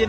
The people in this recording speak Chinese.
ยิ